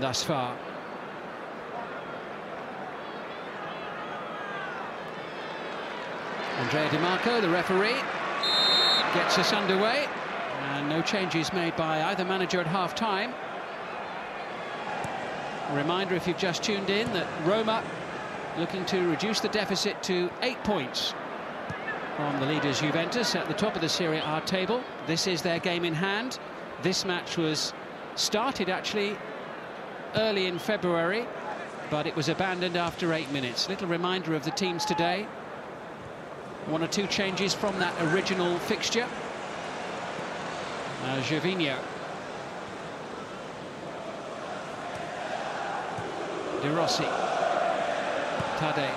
thus far. Andrea Di Marco, the referee, gets us underway. And no changes made by either manager at half-time. Reminder, if you've just tuned in, that Roma looking to reduce the deficit to eight points from the leaders Juventus at the top of the Serie A table. This is their game in hand. This match was started actually early in February, but it was abandoned after eight minutes. Little reminder of the teams today. One or two changes from that original fixture. Uh, Gervinho. De Rossi. Taddei.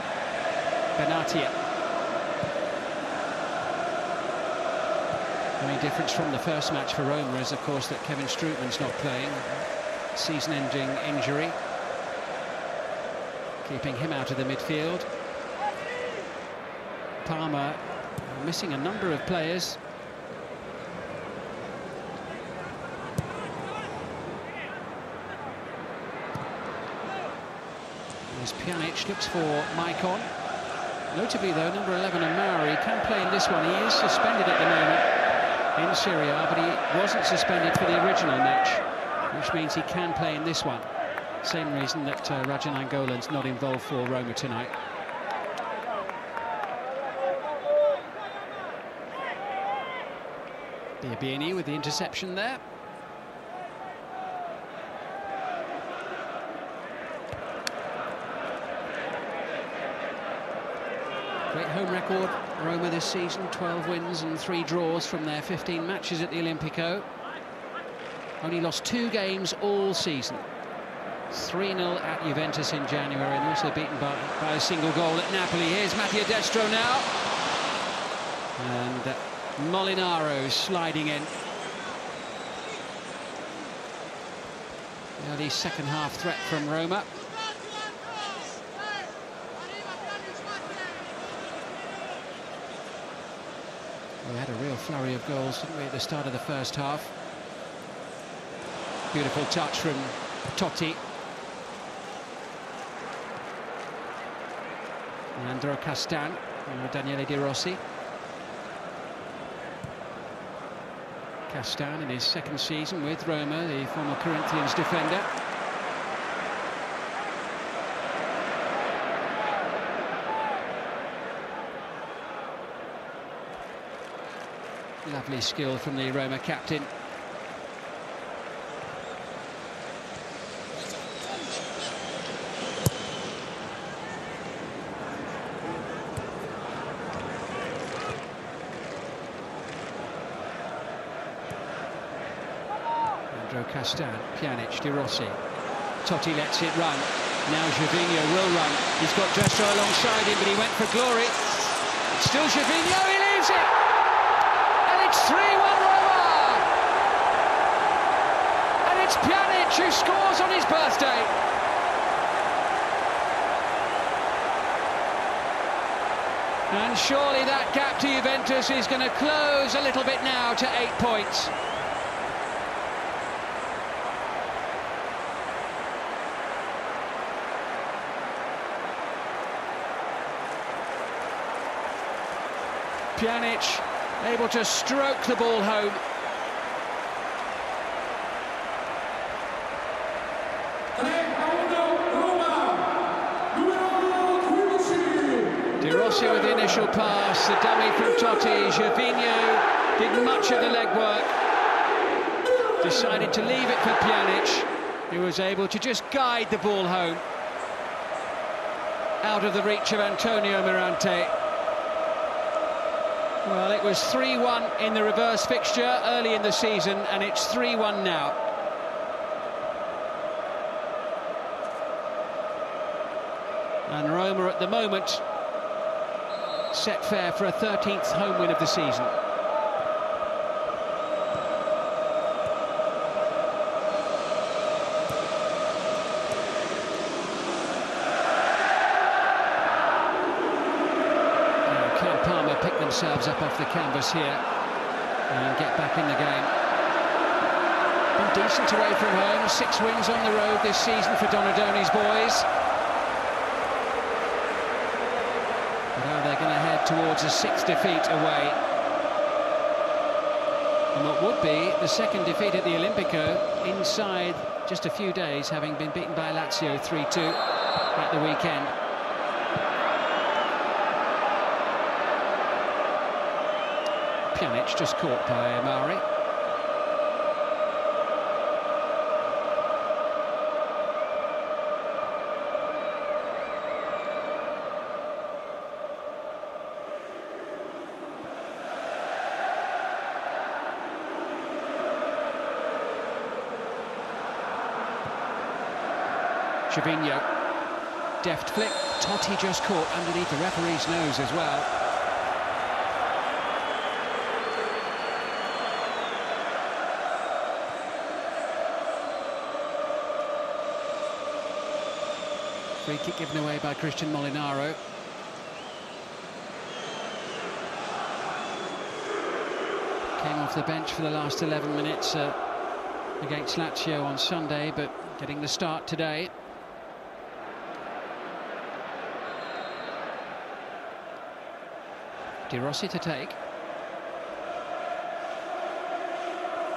Benatia. The only difference from the first match for Roma is, of course, that Kevin Strootman's not playing. Season-ending injury. Keeping him out of the midfield. Parma missing a number of players. As Pjanic looks for Maicon. Notably, though, number 11, Amauri, can play in this one. He is suspended at the moment in Serie A, but he wasn't suspended for the original match, which means he can play in this one. Same reason that uh, Radja Nainggolan's not involved for Roma tonight. Biabiany with the interception there. Great home record, Roma this season, 12 wins and three draws from their 15 matches at the Olimpico. Only lost two games all season. 3-0 at Juventus in January and also beaten by, by a single goal at Napoli. Here's Mattia Destro now. And uh, Molinaro sliding in. Early second half threat from Roma. We had a real flurry of goals, didn't we, at the start of the first half. Beautiful touch from Totti. Andro Castan, Daniele De Rossi. Castan in his second season with Roma, the former Corinthians defender. Lovely skill from the Roma captain. Castan, Pjanic, De Rossi. Totti lets it run. Now Gervinho will run. He's got Destro alongside him, but he went for glory. Still Gervinho, he leaves it! And it's 3-1 Roma! And it's Pjanic who scores on his birthday. And surely that gap to Juventus is going to close a little bit now to eight points. Pjanic able to stroke the ball home. De Rossi with the initial pass, the dummy from Totti. Gervinho did much of the legwork. Decided to leave it for Pjanic, who was able to just guide the ball home. Out of the reach of Antonio Mirante. Well, it was 3-1 in the reverse fixture early in the season, and it's 3-1 now. And Roma at the moment set fair for a 13th home win of the season. Parma pick themselves up off the canvas here and get back in the game. Been decent away from home, six wins on the road this season for Donadoni's boys. But now they're going to head towards a sixth defeat away. And what would be the second defeat at the Olimpico inside just a few days, having been beaten by Lazio 3-2 at the weekend. Pjanic just caught by Mauri. Gervinho. Deft flick. Totti just caught underneath the referee's nose as well. Free kick given away by Christian Molinaro. Came off the bench for the last 11 minutes uh, against Lazio on Sunday, but getting the start today. De Rossi to take.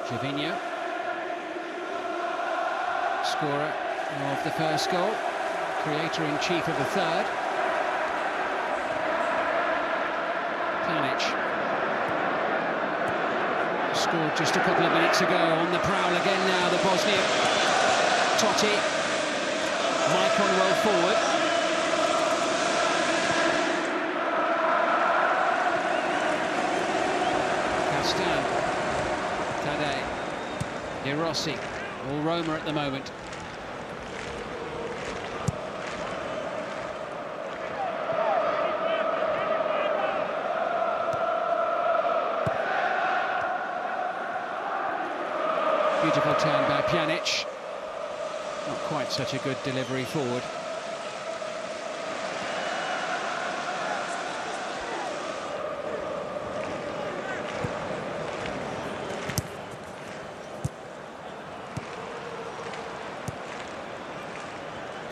Gervinho. Scorer of the first goal. Creator-in-chief of the third. Pjanic. Scored just a couple of minutes ago on the prowl again now, the Bosnia. Totti. Maicon well forward. Castan. Taddei. De Rossi. All Roma at the moment. Beautiful turn by Pjanic. Not quite such a good delivery forward.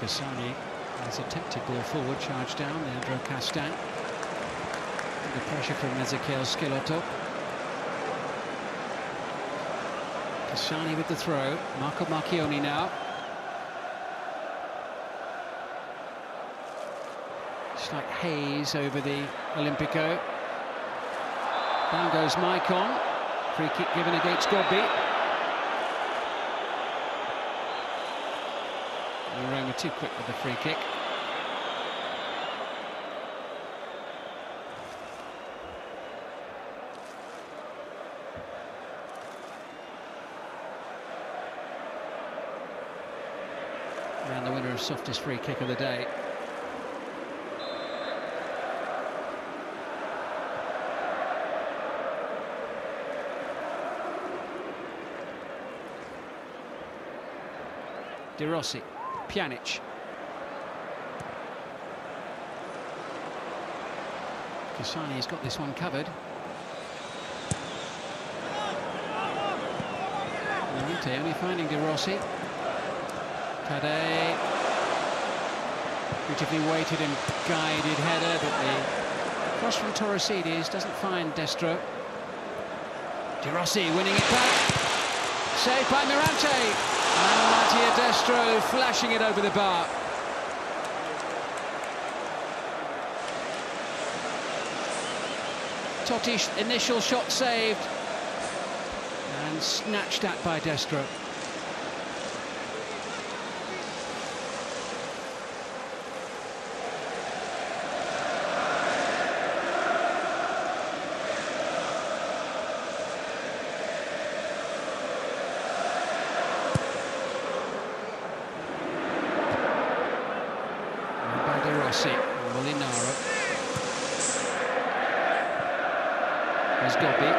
Cassani has attempted ball forward, charge down, Leandro Castan. The pressure from Ezequiel Schelotto. Cassani with the throw, Marco Marchionni now. Slight haze over the Olimpico. Down goes Maicon. Free kick given against Gobbi. Roma too quick with the free kick. And the winner of softest free kick of the day. De Rossi. Pjanic. Cassani has got this one covered. Niente only finding De Rossi. Taddei. Beautifully weighted and guided header, but the cross from Torosidis doesn't find Destro. De Rossi winning it back. Saved by Mirante. And Mattia Destro flashing it over the bar. Totti's initial shot saved and snatched at by Destro. Rossi, Molinaro. There's Gobbi.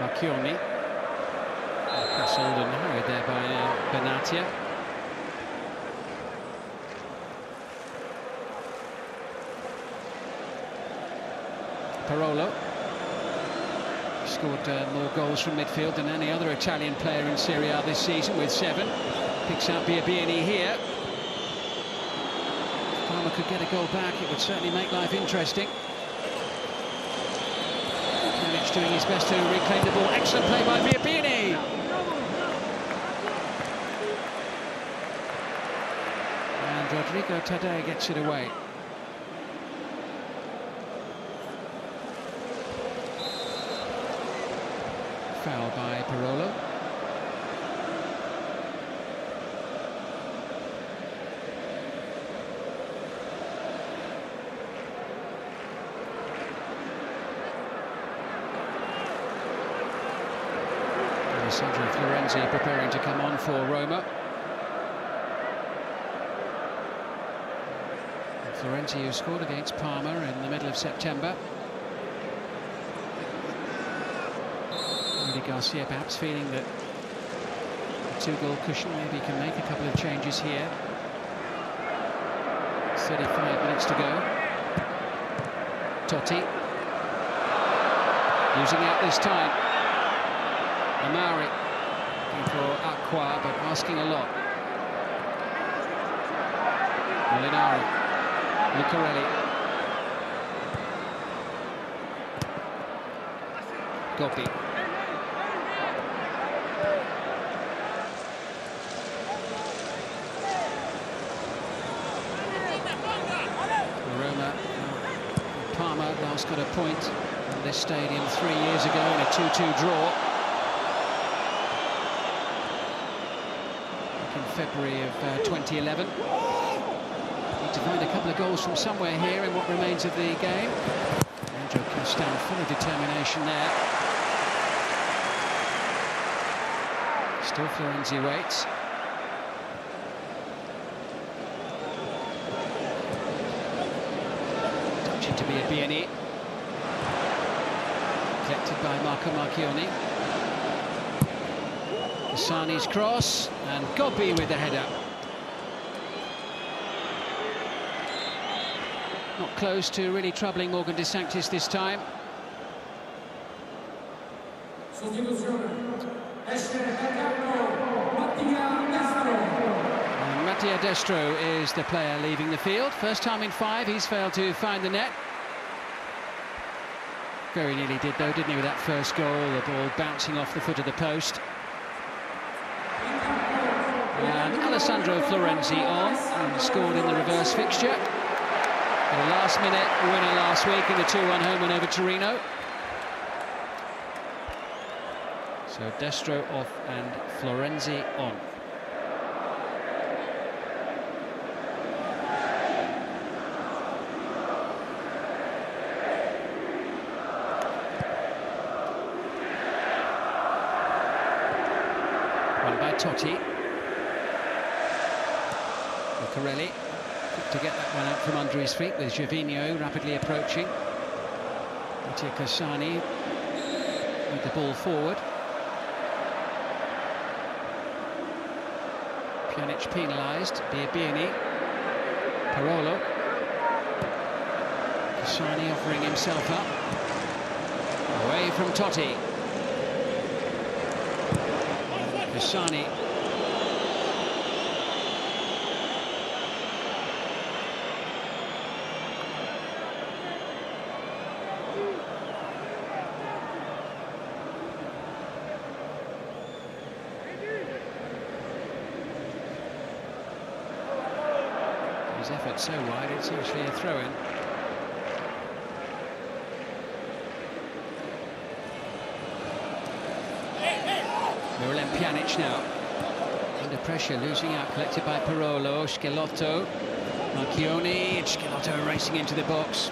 Marchionni. Castled and harried there by uh, Benatia. Parolo. scored uh, more goals from midfield than any other Italian player in Serie A this season with seven. Picks out Biabiany here. If Parma could get a goal back, it would certainly make life interesting. Pjanic doing his best to reclaim the ball. Excellent play by Biabiany. And Rodrigo Taddei gets it away. Parolo. Alessandro Florenzi preparing to come on for Roma. And Florenzi who scored against Parma in the middle of September. Garcia perhaps feeling that the two-goal cushion maybe can make a couple of changes here. 35 minutes to go. Totti. Losing out this time. Amauri looking for Acquah, but asking a lot. Molinaro. Lucarelli. Gobbi. Roma, uh, Parma last got a point in this stadium three years ago in a 2-2 draw. Back in February of uh, 2011. Need to find a couple of goals from somewhere here in what remains of the game. Andrew Castan full of determination there. Still Florenzi waits. Touching to be a BNE. Collected by Marco Marchionni. Cassani's cross, and Gobbi with the header. Not close to really troubling Morgan De Sanctis this time. And Mattia Destro is the player leaving the field. First time in five, he's failed to find the net. Very nearly did, though, didn't he, with that first goal, the ball bouncing off the foot of the post. And Alessandro Florenzi on, and scored in the reverse fixture. A last-minute winner last week in the 2-1 home win over Torino. So Destro off and Florenzi on. One by Totti. Lucarelli to get that one out from under his feet with Gervinho rapidly approaching. Mattia Cassani with the ball forward. Pjanic penalised, Biabiany, Parolo. Cassani offering himself up. Away from Totti. Cassani His effort so wide, it's actually a throw-in. Now. Under pressure, losing out, collected by Parolo, Schelotto, Marchionni, and Schelotto racing into the box.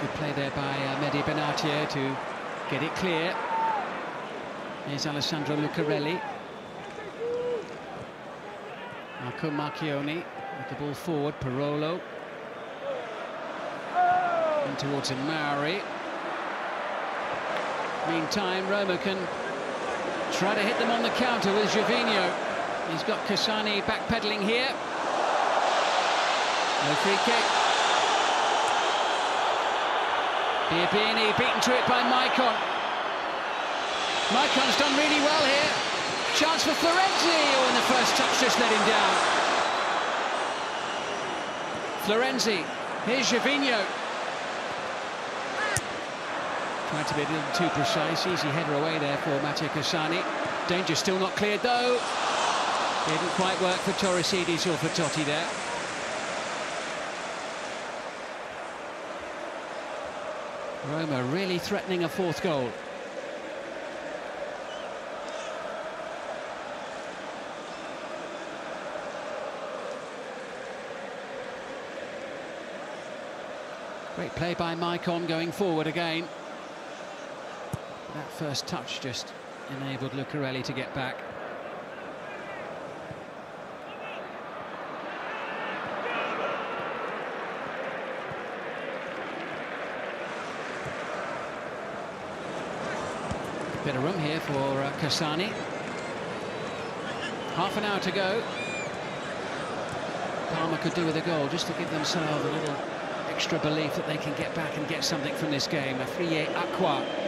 Good play there by uh, Mehdi Benatia to get it clear. Here's Alessandro Lucarelli. Marco Marchionni with the ball forward, Parolo. And towards Mauri. Meantime, Roma can try to hit them on the counter with Gervinho. He's got Cassani backpedaling here. No free kick. Biabiany beaten to it by Maicon. Maicon's done really well here. Chance for Florenzi, oh, and the first touch just let him down. Florenzi, here's Gervinho. Tried to be a little too precise, easy header away there for Mattia Cassani. Danger still not cleared though. Didn't quite work for Torosidis or for Totti there. Roma really threatening a fourth goal. Great play by Maicon going forward again. That first touch just enabled Lucarelli to get back. Bit of room here for uh, Cassani. Half an hour to go. Parma could do with a goal just to give themselves a little extra belief that they can get back and get something from this game. Afriyie Acquah. Now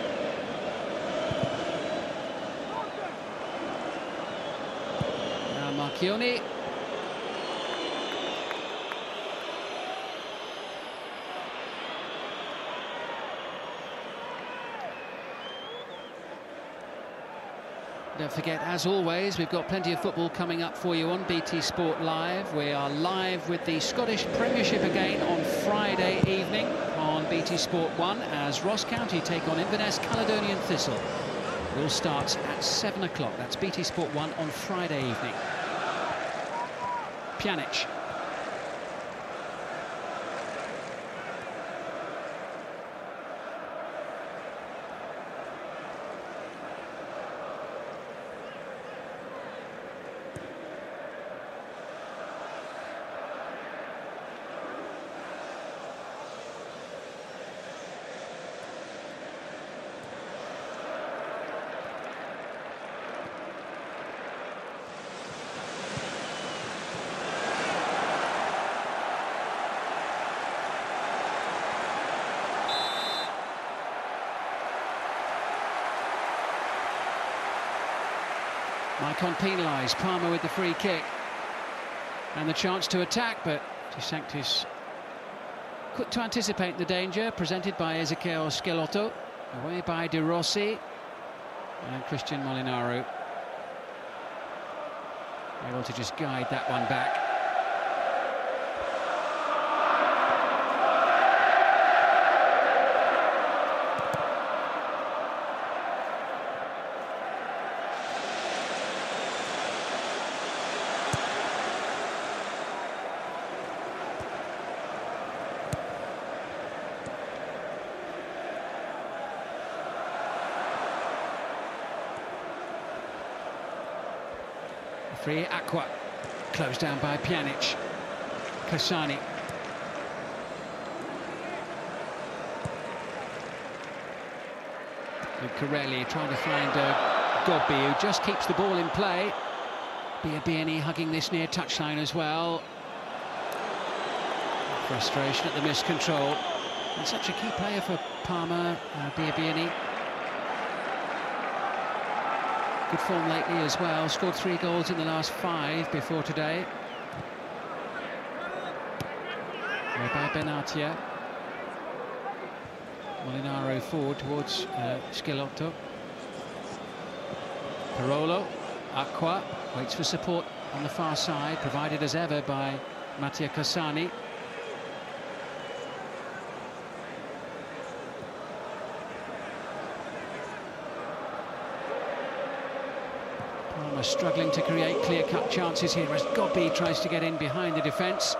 Don't forget, as always, we've got plenty of football coming up for you on BT Sport Live. We are live with the Scottish Premiership again on Friday evening on BT Sport 1 as Ross County take on Inverness Caledonian Thistle. It all starts at 7 o'clock. That's BT Sport 1 on Friday evening. Pjanic Maicon penalised, Parma with the free kick. And the chance to attack, but De Sanctis quick to anticipate the danger, presented by Ezequiel Schelotto, away by De Rossi and Christian Molinaro. Able to just guide that one back. Afriyie Acquah. Closed down by Pjanic. Cassani. Lucarelli trying to find uh, Gobbi, who just keeps the ball in play. Biabiany hugging this near touchline as well. Frustration at the miscontrol. And such a key player for Parma, uh, Biabiany. Good form lately as well. Scored three goals in the last five before today. by Benatia. Molinaro forward towards uh, Schelotto. Parolo, Acquah waits for support on the far side, provided as ever by Mattia Cassani. Struggling to create clear-cut chances here as Gobbi tries to get in behind the defence.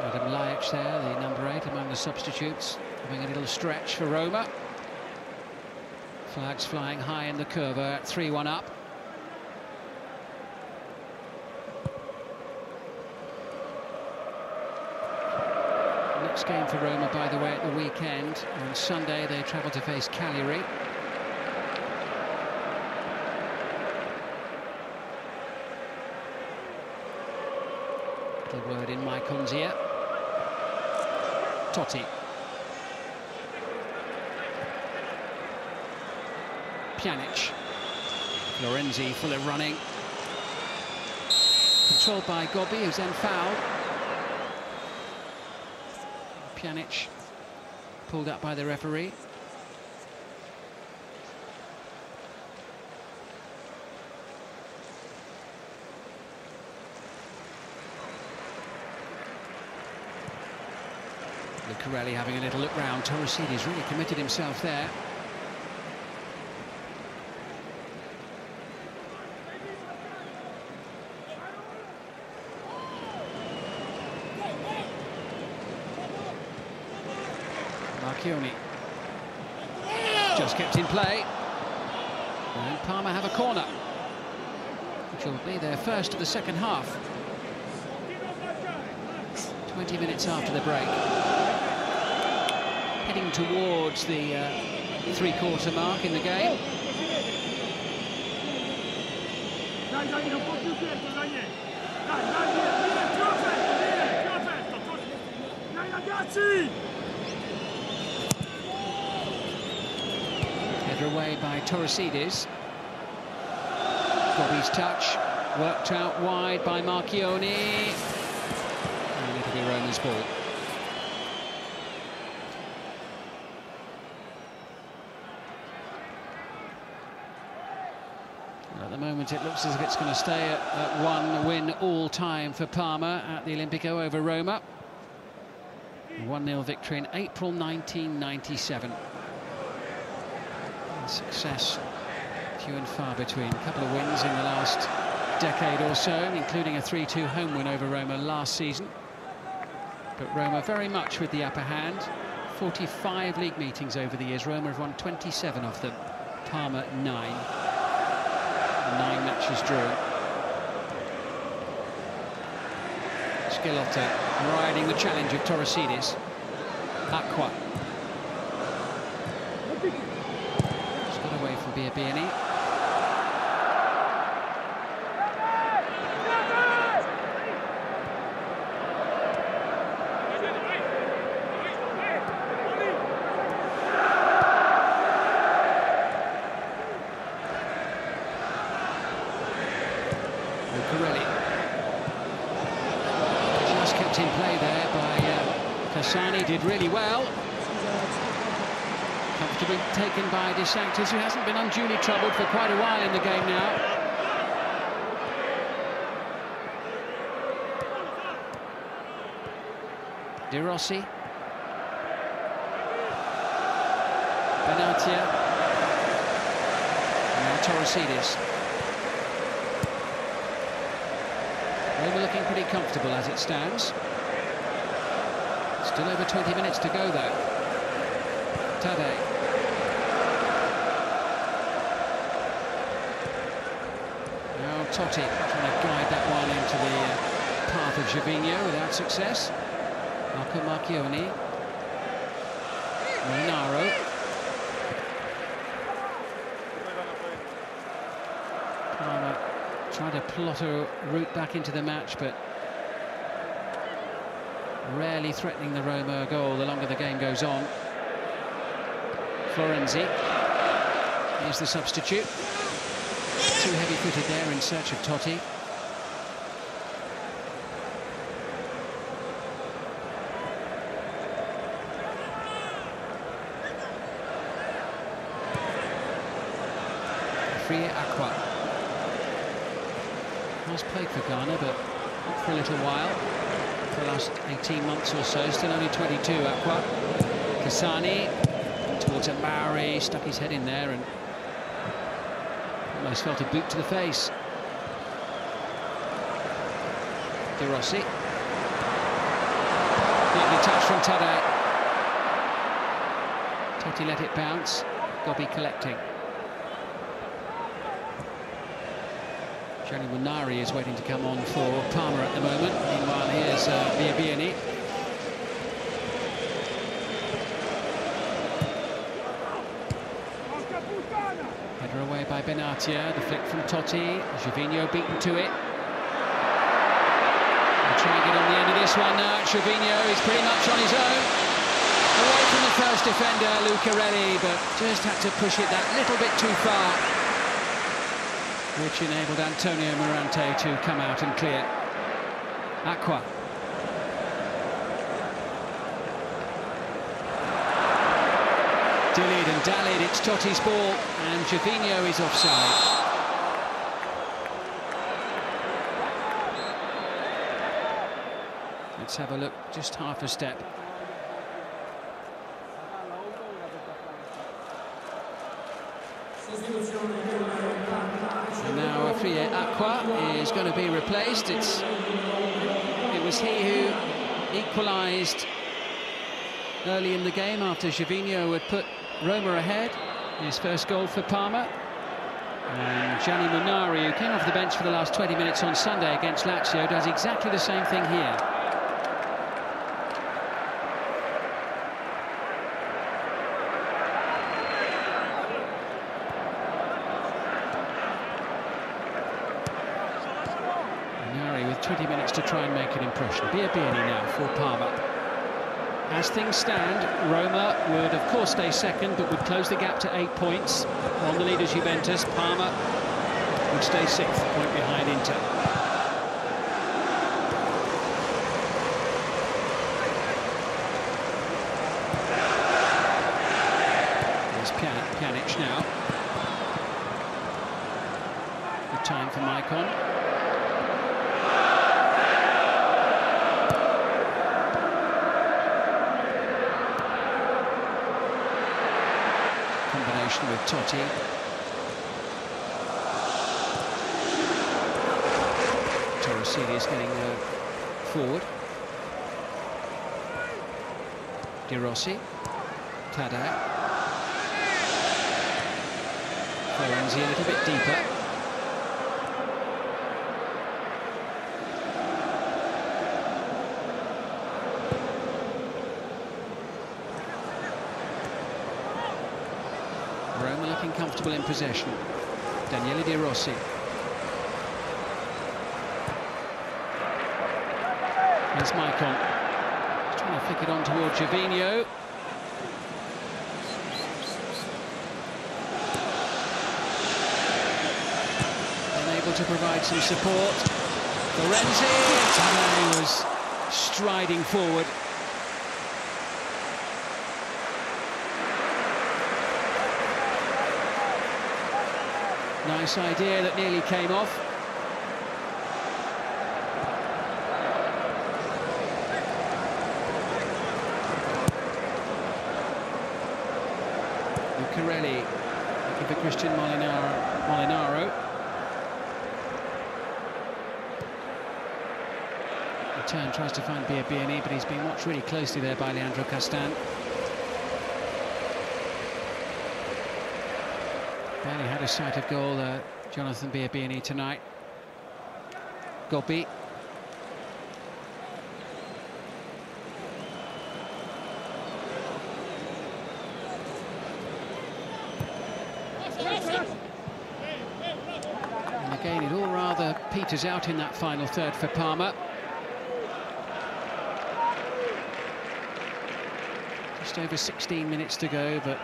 Adem Ljajic there, the number eight among the substitutes, having a little stretch for Roma. Flags flying high in the curve at 3-1 up. Next game for Roma, by the way, at the weekend. On Sunday, they travel to face Cagliari. Little word in Maicon's ear. Totti. Pjanic. Florenzi full of running. Controlled by Gobbi, who's then fouled. Pjanic pulled up by the referee. Lucarelli having a little look round. Torosidis really committed himself there. Just kept in play. And Parma have a corner. Which will be their first of the second half. 20 minutes after the break. Heading towards the uh, three-quarter mark in the game. Dai, Header away by Torosidis. Gobbi's touch, worked out wide by Marchionni. And it'll be Roma's ball. At the moment, it looks as if it's going to stay at, at one win all time for Parma at the Olimpico over Roma. 1-0 victory in April 1997 success few and far between. A couple of wins in the last decade or so, including a 3-2 home win over Roma last season. But Roma very much with the upper hand. 45 league meetings over the years. Roma have won 27 of them. Parma, nine. Nine matches drawn. Schelotto riding the challenge of Torosidis. Acquah Biabiany. Lucarelli. Just kept in play there by uh, did really well comfortably taken by De Sanctis, who hasn't been unduly troubled for quite a while in the game now. De Rossi. Benatia. Now Torosidis. Roma looking pretty comfortable as it stands. Still over 20 minutes to go, though. Taddei. Now Totti trying to guide that one into the uh, path of Gervinho without success. Marco Marchionni. Molinaro. Parma trying to plot a route back into the match, but rarely threatening the Roma goal the longer the game goes on. Florenzi is the substitute. Heavy-footed there in search of Totti. Afriyie Acquah. Has played for Ghana, but not for a little while. For the last 18 months or so. Still only 22, Acquah. Cassani towards a Mauri, stuck his head in there and almost felt a boot to the face. De Rossi. Neatly touched from Taddei. Totti let it bounce. Gobbi collecting. Gianni Munari is waiting to come on for Parma at the moment. Meanwhile, here's uh, Biabiany. By The flick from Totti. Gervinho beaten to it. They'll try and get on the end of this one now. Gervinho is pretty much on his own. Away from the first defender, Lucarelli, but just had to push it that little bit too far. Which enabled Antonio Mirante to come out and clear. Acquah. And dallied, it's Totti's ball, and Gervinho is offside. Let's have a look, just half a step. And now Afriyie Acquah is going to be replaced. It's It was he who equalised early in the game after Gervinho had put Roma ahead. His first goal for Parma. And Gianni Munari, who came off the bench for the last 20 minutes on Sunday against Lazio, does exactly the same thing here. Munari with 20 minutes to try and make an impression. Biabiany now for Parma. As things stand, Roma would of course stay second, but would close the gap to eight points on the leaders Juventus. Parma would stay sixth, point behind Inter. Now. Good time for Maicon. Combination with Totti. Torresini is getting uh, forward. De Rossi. Taddei. Florenzi a little bit deeper. Roma looking comfortable in possession. Daniele De Rossi. Here's Maicon. He's trying to flick it on toward Gervinho. Unable to provide some support. Florenzi, Taddei was striding forward. Nice idea that nearly came off. Lucarelli looking for Christian Molinaro. Molinaro. Return tries to find Biabiany, but he's been watched really closely there by Leandro Castan. Barely had a sight of goal, uh, Jonathan Biabiany tonight. Gobbi. And again, it all rather peters out in that final third for Parma. Just over 16 minutes to go, but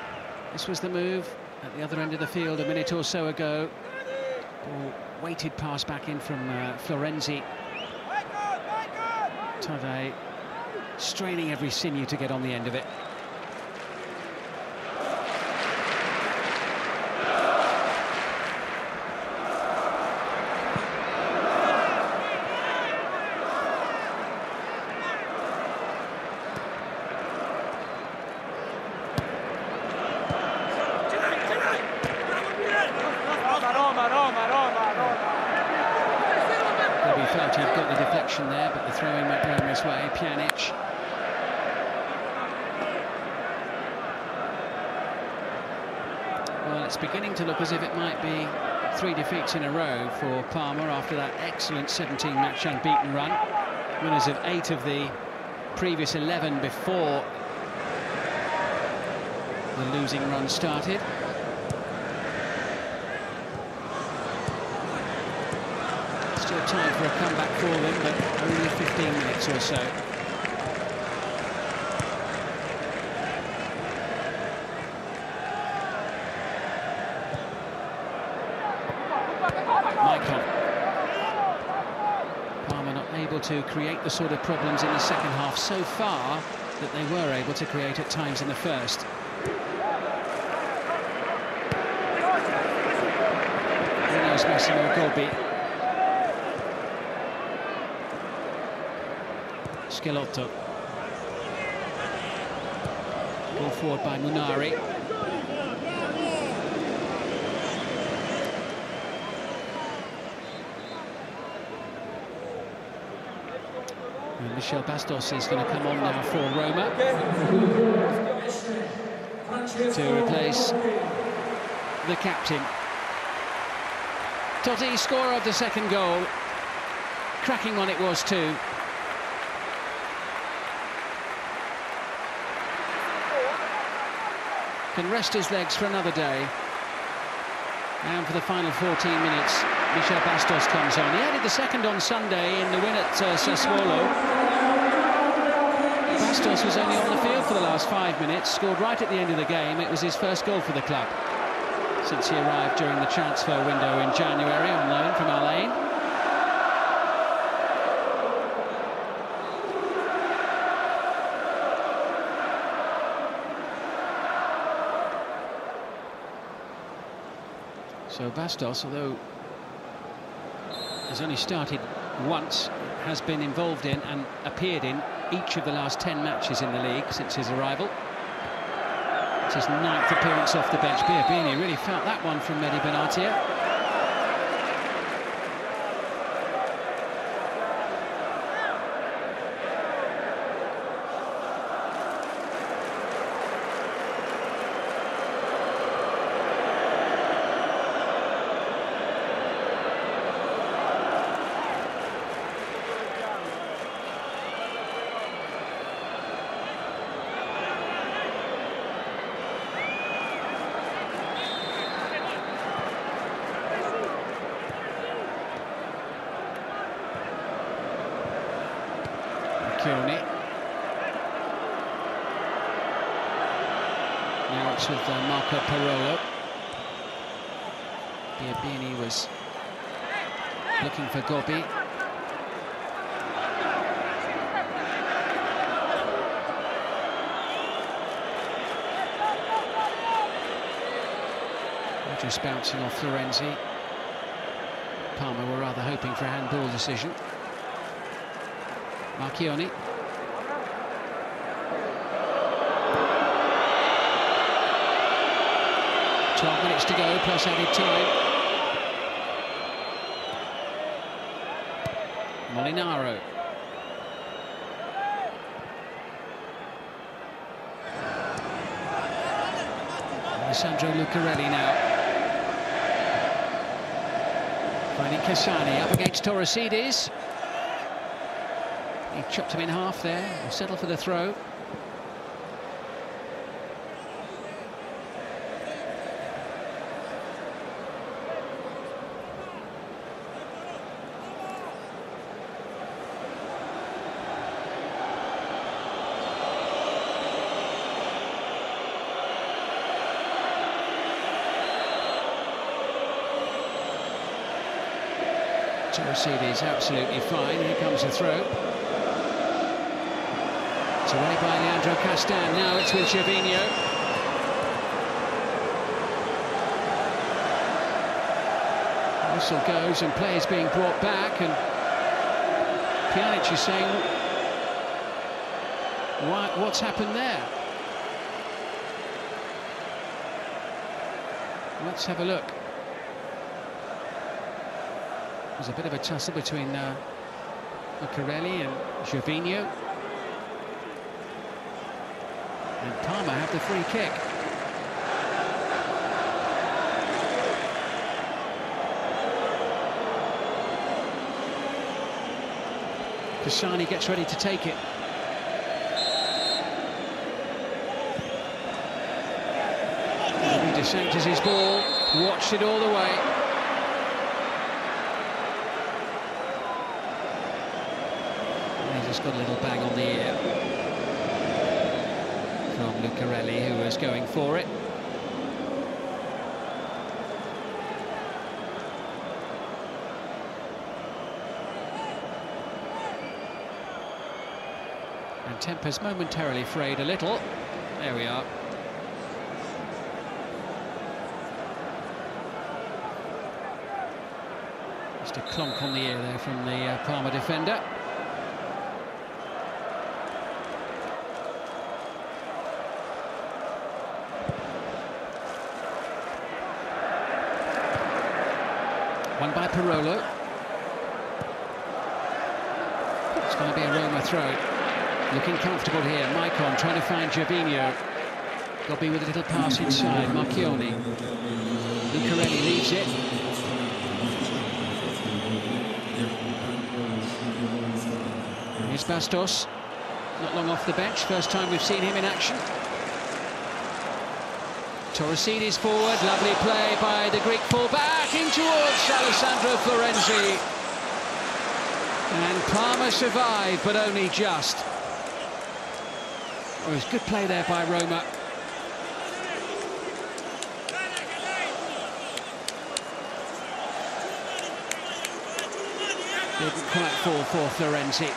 this was the move at the other end of the field a minute or so ago. Ball weighted pass back in from uh, Florenzi. Taddei straining every sinew to get on the end of it. for Parma after that excellent 17-match unbeaten run. Winners of eight of the previous 11 before the losing run started. Still time for a comeback for them, but only 15 minutes or so. Maicon. Parma not able to create the sort of problems in the second half so far that they were able to create at times in the first. Here's Massimo Gobbi. Schelotto. Ball forward by Munari. And Michel Bastos is going to come on now for Roma to replace the captain. Totti, scorer of the second goal. Cracking one it was too. Can rest his legs for another day. And for the final 14 minutes, Michel Bastos comes on. He added the second on Sunday in the win at uh, Sassuolo. Bastos was only on the field for the last five minutes, scored right at the end of the game. It was his first goal for the club since he arrived during the transfer window in January on loan from Al Ain. So Bastos, although has only started once, has been involved in and appeared in each of the last 10 matches in the league since his arrival. It's his ninth appearance off the bench. Biabiany really felt that one from Mehdi Benatia. Kearney. Now it's with uh, Marco Parolo. Biabiany was looking for Gobbi. Just bouncing off Florenzi. Parma were rather hoping for a handball decision. Marchionni. Twelve minutes to go, plus added time. Molinaro. Alessandro Lucarelli now. Finding Cassani up against Torosidis. He chopped him in half there, He'll settle for the throw. Torosidis absolutely fine. Here comes the throw. It's away by Leandro Castan. Now it's with Gervinho. Whistle goes and play is being brought back and Pjanic is saying, Why, what's happened there? Let's have a look. There's a bit of a tussle between uh, Lucarelli and Gervinho. And Parma have the free kick. Cassani gets ready to take it. De his ball, watched it all the way. Just got a little bang on the ear from Lucarelli, who was going for it. And tempers momentarily frayed a little. There we are. Just a clonk on the ear there from the uh, Parma defender. Parolo. It's going to be a Roma throw. Looking comfortable here. Maicon trying to find Gervinho. Gobbi with a little pass inside. Marchionni. Lucarelli leaves it. Here's Bastos. Not long off the bench. First time we've seen him in action. Torosidis forward. Lovely play by the Greek fullback. Towards Alessandro Florenzi. And Parma survived, but only just. Oh, it was good play there by Roma. Didn't quite fall for Florenzi.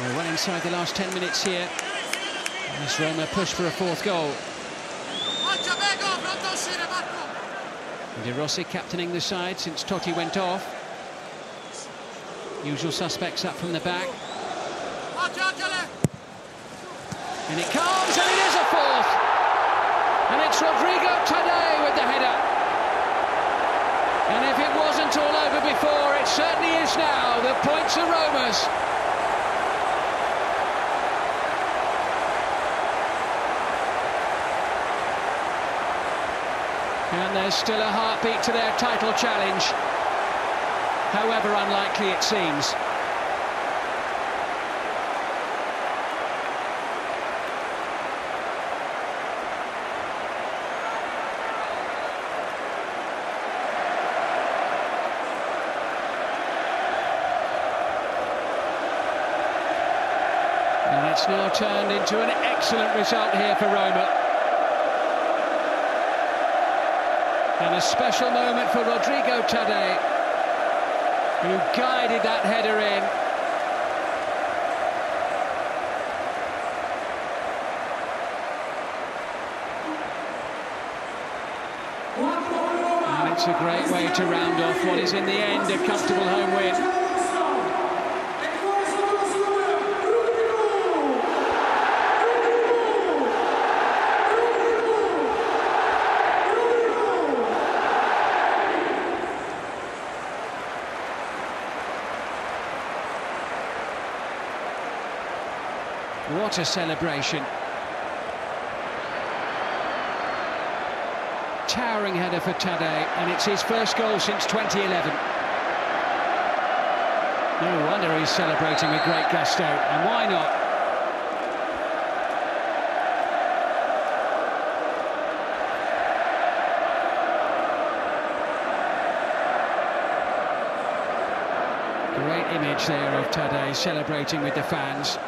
Well, well inside the last 10 minutes here. As Roma push for a fourth goal. De Rossi captaining the side since Totti went off. Usual suspects up from the back. And it comes, and it is a fourth. And it's Rodrigo Taddei with the header. And if it wasn't all over before, it certainly is now. The points are Roma's. And there's still a heartbeat to their title challenge, however unlikely it seems. And it's now turned into an excellent result here for Roma. And a special moment for Rodrigo Taddei, who guided that header in. And it's a great way to round off what is in the end a comfortable home win. A celebration. Towering header for Taddei, and it's his first goal since 2011. No wonder he's celebrating with great gusto, and why not? Great image there of Taddei celebrating with the fans.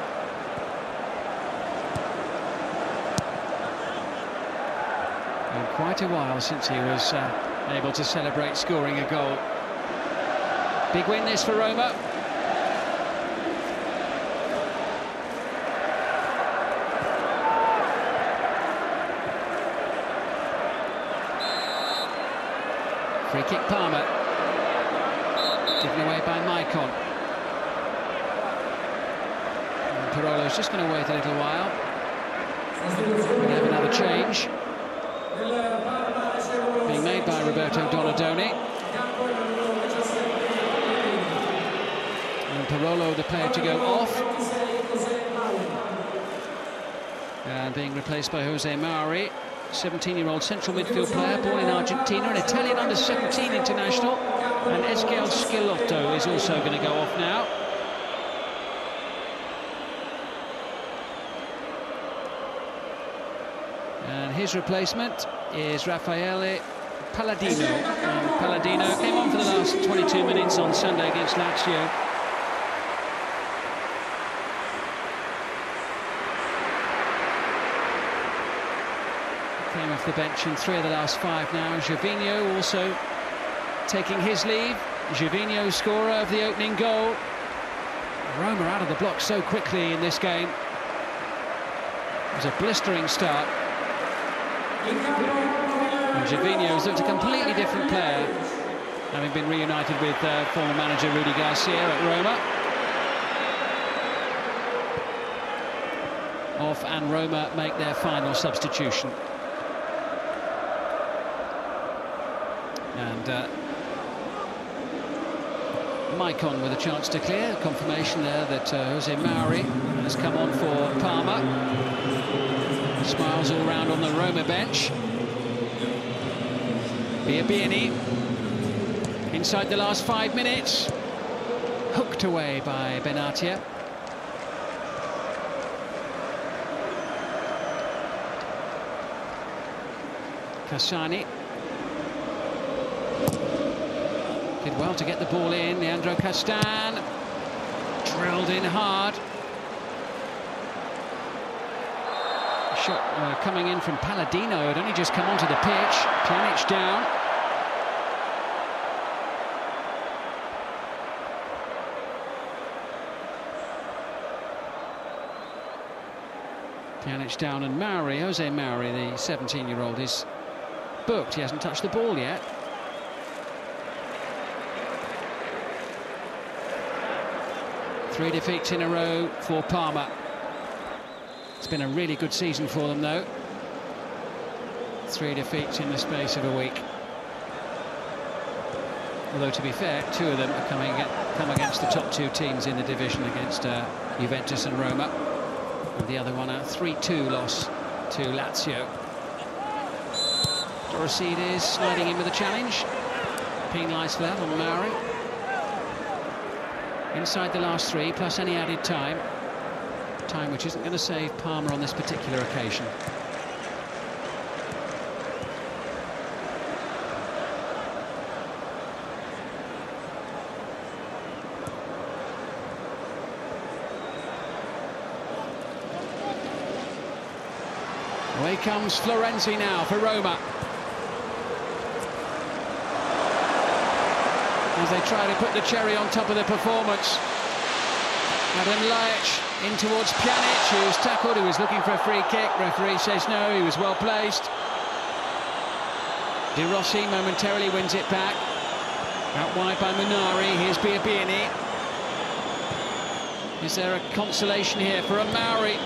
Quite a while since he was uh, able to celebrate scoring a goal. Big win this for Roma. Free kick Parma. Given away by Maicon. Parolo's just going to wait a little while. We have another change being made by Roberto Donadoni. And Parolo, the player to go off. And being replaced by Jose Mauri, 17-year-old central midfield player, born in Argentina, an Italian under-17 international. And Ezequiel Schelotto is also going to go off now. his replacement is Raffaele Palladino. And Palladino came on for the last 22 minutes on Sunday against Lazio. Came off the bench in three of the last five now. Gervinho also taking his leave. Gervinho, scorer of the opening goal. Roma out of the block so quickly in this game. It was a blistering start. And has looked a completely different player, having been reunited with uh, former manager Rudi Garcia at Roma. Off and Roma make their final substitution. And uh, Maicon with a chance to clear. Confirmation there that uh, Jose Mauri has come on for Parma. Smiles all round on the Roma bench. Biabiany inside the last five minutes. Hooked away by Benatia. Cassani. Did well to get the ball in. Leandro Castan. Drilled in hard. Shot uh, coming in from Palladino. Had only just come onto the pitch. Pjanic down. Pjanic down and Mauri, Jose Mauri, the 17-year-old, is booked. He hasn't touched the ball yet. Three defeats in a row for Parma. It's been a really good season for them, though. Three defeats in the space of a week. Although, to be fair, two of them are coming come against the top two teams in the division against uh, Juventus and Roma. And the other one a 3-2 loss to Lazio. Torosidis sliding in with a challenge. Penalised for that on Mauri. Inside the last three, plus any added time. Time which isn't going to save Parma on this particular occasion. Away comes Florenzi now for Roma. As they try to put the cherry on top of the performance. Adem Ljajic in towards Pjanic, who was tackled, who was looking for a free kick. Referee says no, he was well placed. De Rossi momentarily wins it back. Out wide by Munari, here's Biabiany. Is there a consolation here for Amauri?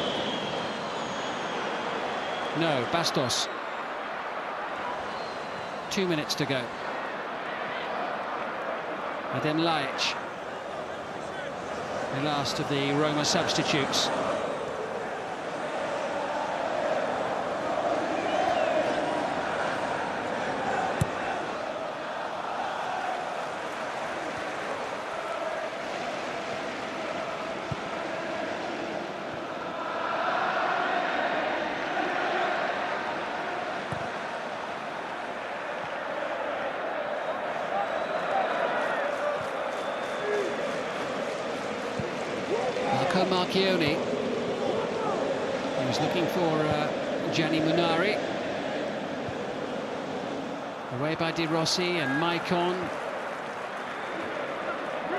No, Bastos. Two minutes to go. Adem Ljajic. The last of the Roma substitutes. Marco Marchionni. He was looking for uh, Gianni Munari. Away by De Rossi and Maicon.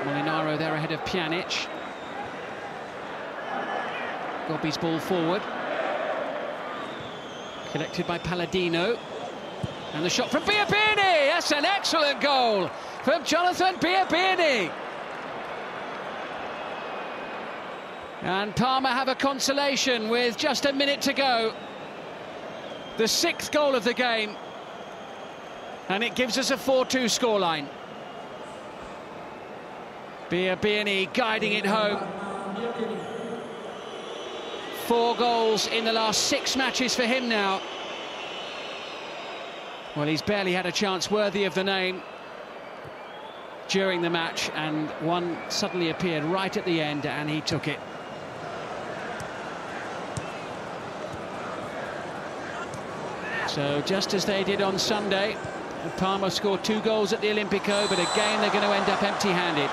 Molinaro there ahead of Pjanic. Gobbi's ball forward. Collected by Palladino. And the shot from Biabiany! That's an excellent goal from Jonathan Biabiany! And Parma have a consolation with just a minute to go. The sixth goal of the game. And it gives us a 4-2 scoreline. Biabiany guiding it home. Four goals in the last six matches for him now. Well, he's barely had a chance worthy of the name during the match, and one suddenly appeared right at the end, and he took it. So just as they did on Sunday, Parma scored two goals at the Olimpico, but again they're going to end up empty-handed.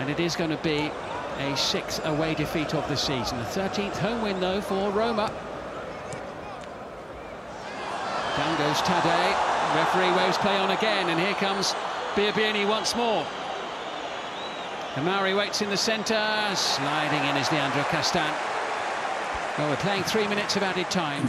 And it is going to be a sixth away defeat of the season. The 13th home win, though, for Roma. Down goes Taddei. Referee waves play on again, and here comes Biabiany once more. Amauri waits in the centre, sliding in is Leandro Castan. Well, we're playing three minutes of added time.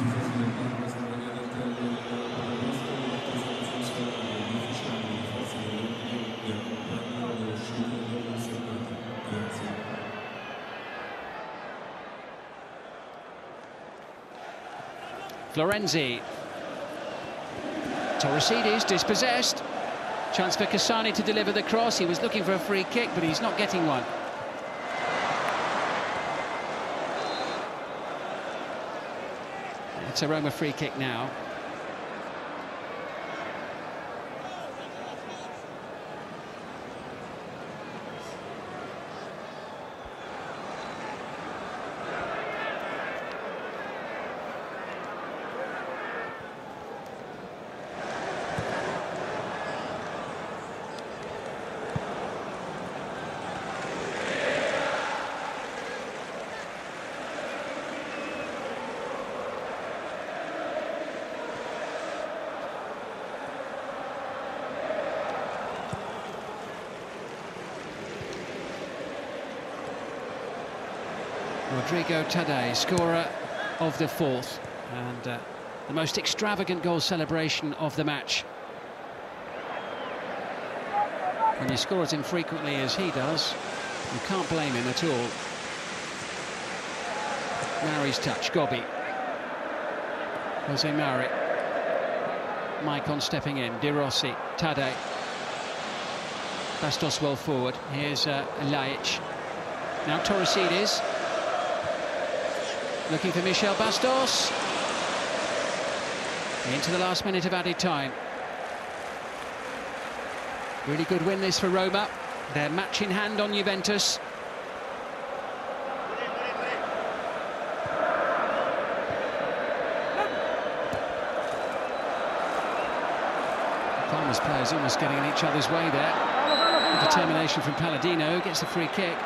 Florenzi. Torosidis dispossessed. Chance for Cassani to deliver the cross. He was looking for a free kick, but he's not getting one. It's a Roma free kick now. Rodrigo Taddei, scorer of the fourth, and uh, the most extravagant goal celebration of the match. When you score as infrequently as he does, you can't blame him at all. Mauri's touch, Gobbi. Jose Mauri. Maicon stepping in, De Rossi, Taddei. Bastos well forward. Here's uh, Ljajic. Now Torosidis. Looking for Michel Bastos. Into the last minute of added time. Really good win this for Roma. Their match in hand on Juventus. Parma's players almost getting in each other's way there. Determination from Palladino gets the free kick.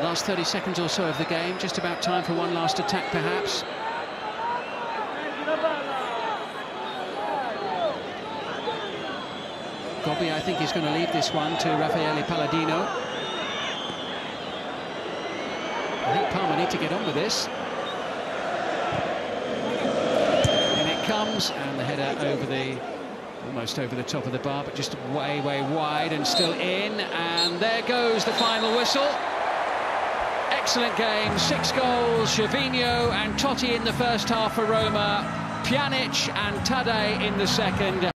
Last 30 seconds or so of the game, just about time for one last attack perhaps. Gobbi, I think, is going to leave this one to Raffaele Palladino. I think Parma need to get on with this. In it comes, and the header over the, almost over the top of the bar, but just way, way wide and still in. And there goes the final whistle. Excellent game, six goals, Gervinho and Totti in the first half for Roma, Pjanic and Taddei in the second.